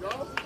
go.